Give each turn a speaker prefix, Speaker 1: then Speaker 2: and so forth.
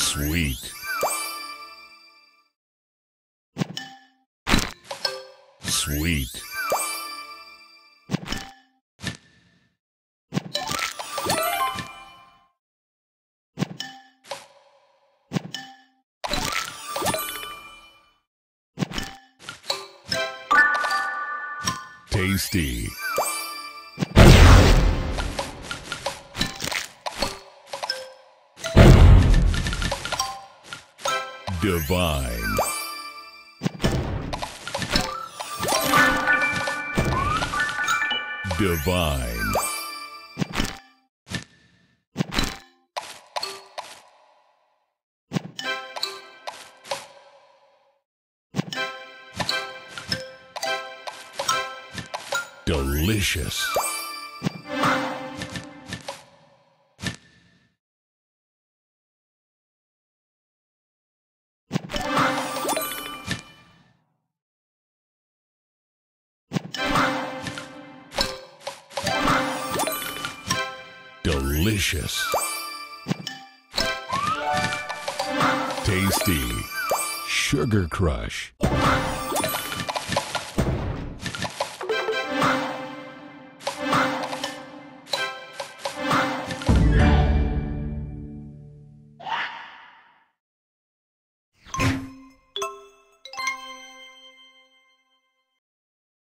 Speaker 1: Sweet. Sweet. Tasty. Divine. Divine. Delicious. Delicious. Tasty. Sugar Crush.